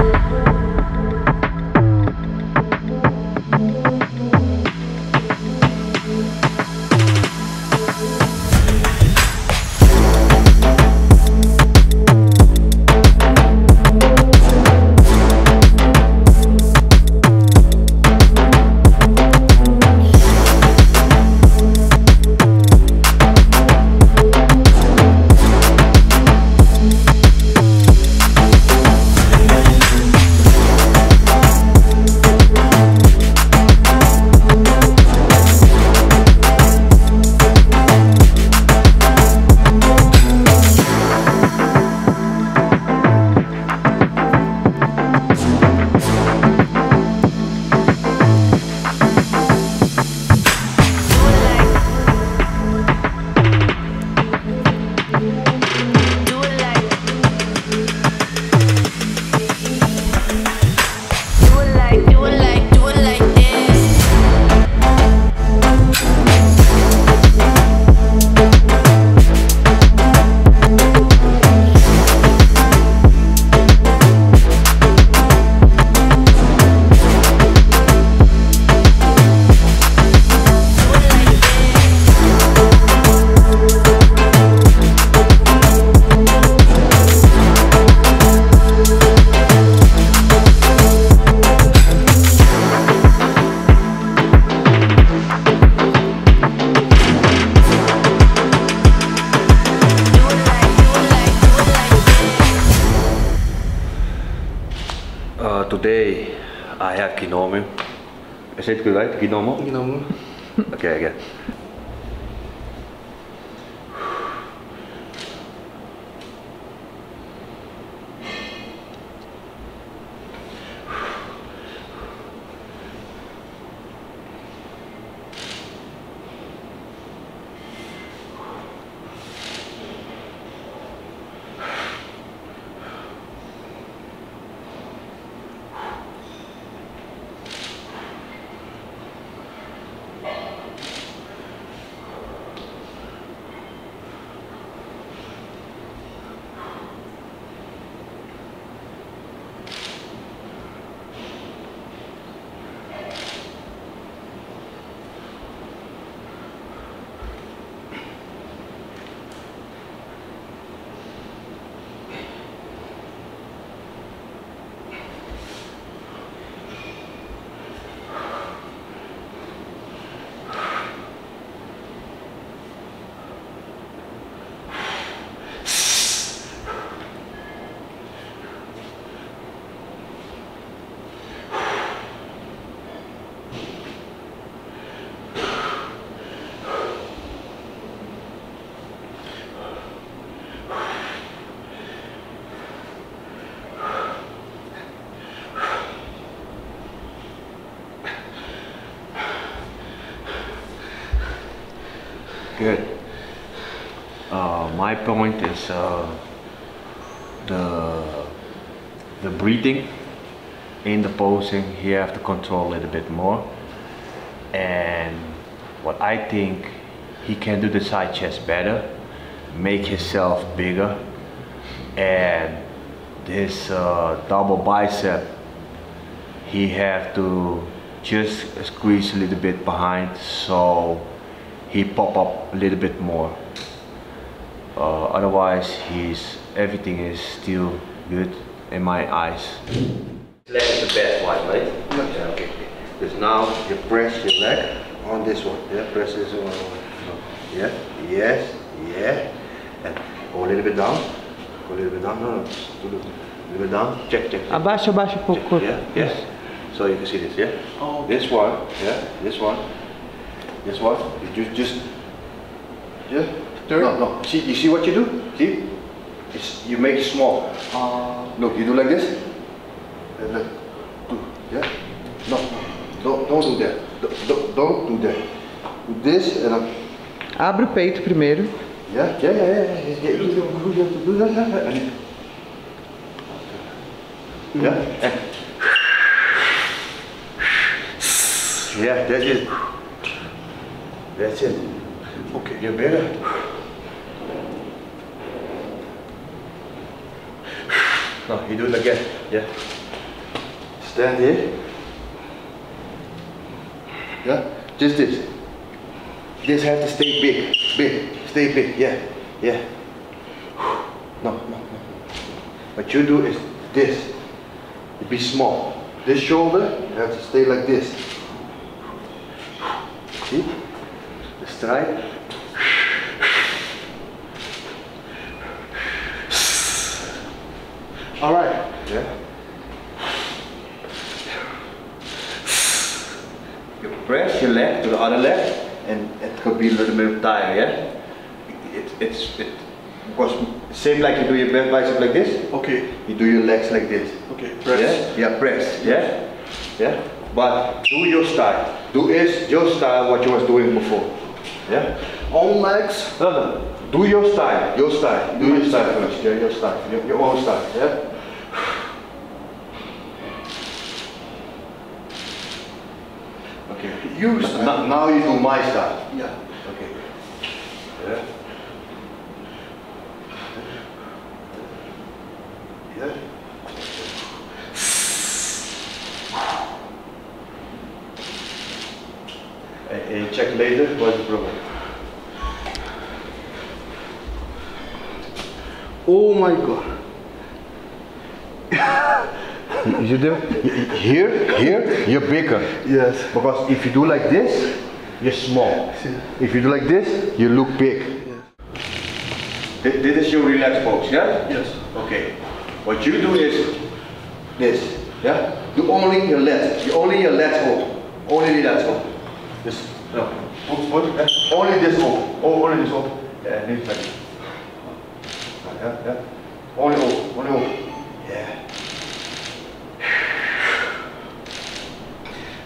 Do Is it good, right? Gnomo? Gnomo. Okay, again. Good. Uh, my point is uh, the the breathing in the posing. You have to control a little bit more. And what I think he can do the side chest better, make himself bigger, and this uh, double bicep he have to just squeeze a little bit behind so he pop up a little bit more. Uh, otherwise, he's everything is still good in my eyes. Leg is the best one, right? Yeah, okay. Because now you press your leg on this one. Yeah, press this one. Yeah, yes, yeah. And go a little bit down. Go a little bit down. No, no. A little little bit down. Check, check. check. Abaixa, abaixa um pouco o corpo. Yeah, yes. So you can see this, yeah? Oh. This one, yeah, this one, this one, you just, just, yeah, turn. No, no, see, you see what you do? See? It's, you make it small. Ah, Look, you do like this, and then, yeah? No, don't, don't do that. Don't, don't- do that. Do this, and then, abre o peito primeiro. yeah, yeah, yeah, yeah, yeah, you have to do that, and yeah, Yeah, that's it. That's it. Okay, you're better. No, you do it again. Yeah. Stand here. Yeah. Just this. This has to stay big. Big. Stay big. Yeah. Yeah. No, no, no. What you do is this. You be small. This shoulder, you have to stay like this. See? Stride. All right. Yeah. You press your leg to the other leg, and it could be a little bit of time, yeah? It, it's, it, because same like you do your back bicep like this, Okay. you do your legs like this. Okay. Press. Yeah, yeah, press, yeah? Yeah? But do your style. Do is your style what you was doing before. Yeah? On legs. No, no. Do your style, your style. Do your style first, yeah, your style, your, your own style, yeah? Okay. You N- Now, now you do my style. Yeah. Okay. Yeah. Yeah. And, and check later what's the problem. Oh my god. You do here, here, you're bigger. Yes. Because if you do like this, you're small. If you do like this, you look big. Thi- This is your relaxed pose, yeah? Yes. Okay. What you do is this, yeah? Do only your legs. You only your legs open. Only the legs open. This, no. Put, put, yeah. Only this open. Oh, only this open. Yeah, this like. this. Yeah, yeah. Only open. Only open. Yeah.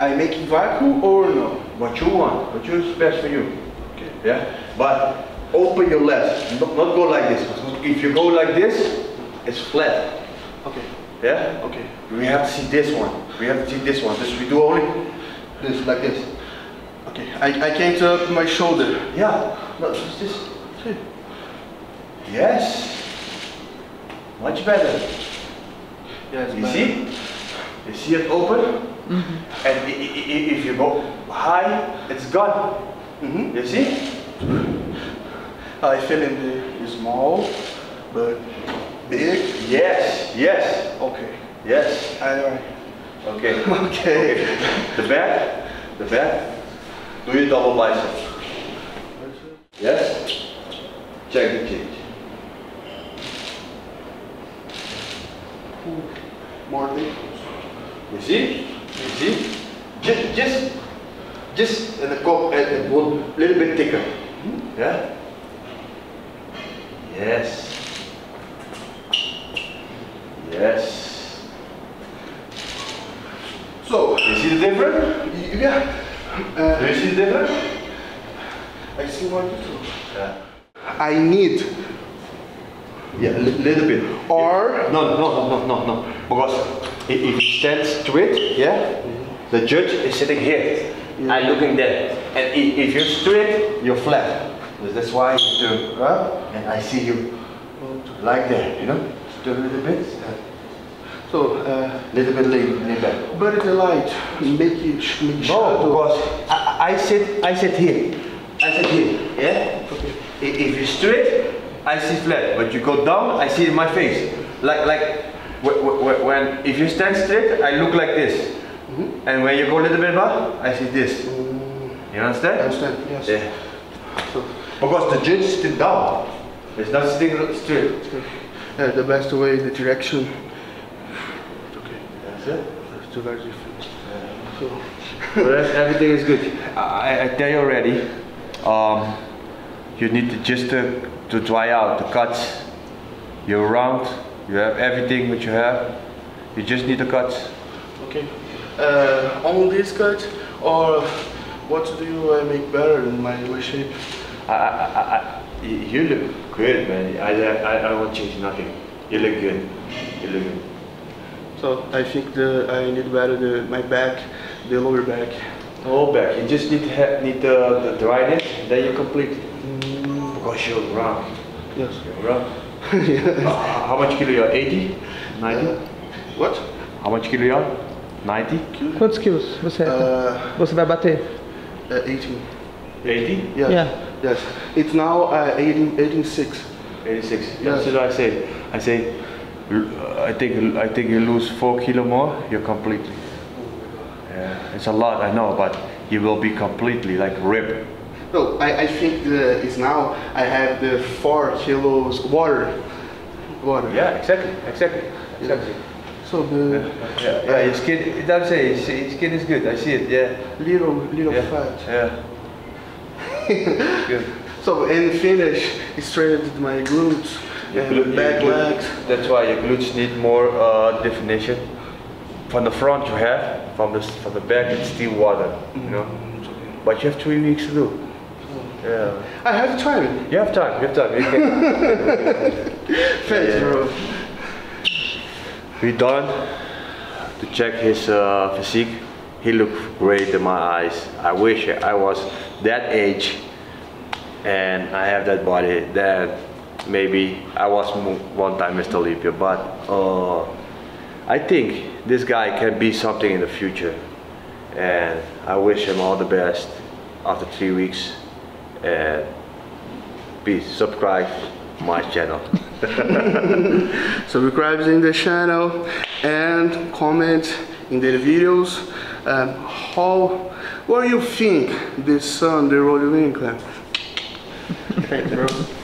I make it vacuum or no? What you want, what you best for you. Okay. Yeah? But open your legs, not, not go like this. If you go like this, it's flat. Okay. Yeah? Okay. We have to see this one. We have to see this one. This we do only this like this. Okay. I, I can't up my shoulder. Yeah. No, just this. Yes. Much better. Yes. You but- see? You see it open? And i- i- i- if you go high, it's gone. Mhm. You see? I feel in the small, but big. Yes, yes, Okay. yes. I, I Okay. Okay. The back, the back. Do your double bicep. Yes. Check the change. more big. You see? You see? Just, just, just in the cup and will little bit thicker. Yeah. Yes. Yes. So, You see the difference? yeah. Do Uh, you see the difference? I see what you do. Yeah. I need Yeah, a little bit. or No, no, no, no, no, no. Because if you stand straight, yeah, the judge is sitting here. I'm looking there. And i- if you're straight, you're flat. That's why you turn up and I see you like that, you know? Turn a little bit, so uh, a little bit back. but the light make it make No, because I, I sit, I sit here. I sit here, yeah? Okay. If you're straight, I see flat. But you go down, I see in my face. Like, like wh- wh- wh- when, if you stand straight, I look like this. And when you go a little bit back, I see this. You understand? I understand. Yes. Yeah. So, Because the judge is down. It's not sitting straight. uh, the best way, the direction. Okay. That's it. That's two very. So, Well, everything is good. I, I tell you already, um, you need to just to, to dry out the cuts. You're round, you have everything what you have. You just need the cuts. okay. Uh, on this cut, or what do you uh, make better in my my shape? I, I, I, you look good, man. I, I, I to change nothing. You look good. You look good. So I think the I need better the my back, the lower back. Whole back. You just need to have, need the, the dryness, then you complete. Because you're round. Yes. You're round. Uh, how much kilo you are? 80? 90? Uh, what? How much kilo you are? 90? Quantos quilos você é? Uh, Você vai bater? uh, 18. 80? Yes. Yeah. Yes. It's now uh, 18, 18 6. 86. Yes. That's what I say. I say, l- I think I think you lose four kilo more, you're completely. Yeah, it's a lot, I know, but you will be completely like ripped. No, I, I think uh, the, it's now I have the 4 kilos water. Water. Yeah, exactly, exactly, exactly. So the Yeah, yeah, your skin. That's say his, his skin is good. I see it. Yeah, little little yeah, fat. yeah. Good. So in finish, it straightened my glutes and the back your legs. That's why your glutes need more uh, definition. From the front you have, from the from the back it's still water, you know. But you have three weeks to do. Yeah. I have time. You have time. You have time. You can. Thanks, Yeah. bro. we done to check his uh, physique. He looked great in my eyes. I wish I was that age and I have that body. That maybe I was one time Mr. Olympia, but uh, I think this guy can be something in the future. And I wish him all the best after three weeks. And please subscribe my channel. Subscribe in the channel and comment in the videos um, how what do you think this son the Roelly Winklaar. Thanks, bro.